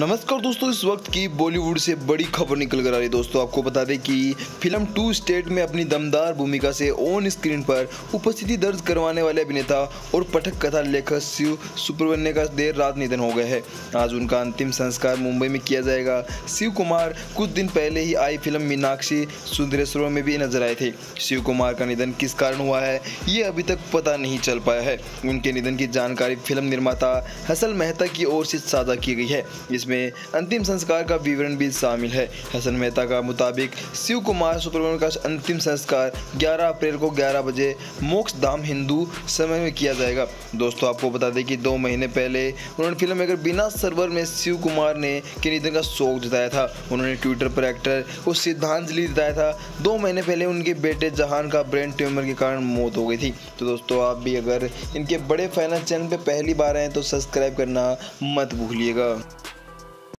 नमस्कार दोस्तों, इस वक्त की बॉलीवुड से बड़ी खबर निकल कर आ रही है। दोस्तों, आपको बता दें कि फ़िल्म टू स्टेट में अपनी दमदार भूमिका से ऑन स्क्रीन पर उपस्थिति दर्ज करवाने वाले अभिनेता और पठक कथा लेखक शिव सुब्रमण्य का देर रात निधन हो गया है। आज उनका अंतिम संस्कार मुंबई में किया जाएगा। शिव कुमार कुछ दिन पहले ही आई फ़िल्म मीनाक्षी सुंदरेश्वर में भी नज़र आए थे। शिव कुमार का निधन किस कारण हुआ है, ये अभी तक पता नहीं चल पाया है। उनके निधन की जानकारी फ़िल्म निर्माता हसल मेहता की ओर से साझा की गई है। जिसमें अंतिम संस्कार का विवरण भी शामिल है। हसन मेहता का मुताबिक, शिव कुमार सुब्रमण्यम का अंतिम संस्कार 11 अप्रैल को 11 बजे मोक्ष धाम हिंदू समय में किया जाएगा। दोस्तों, आपको बता दें कि दो महीने पहले उन्होंने फ़िल्म मेकर बिना सर्वर में शिव कुमार ने के निधन का शोक जताया था। उन्होंने ट्विटर पर एक्टर को श्रद्धांजलि जताया था। दो महीने पहले उनके बेटे जहान का ब्रेन ट्यूमर के कारण मौत हो गई थी। तो दोस्तों, आप भी अगर इनके बड़े फाइनेंस चैनल पर पहली बार आए तो सब्सक्राइब करना मत भूलिएगा।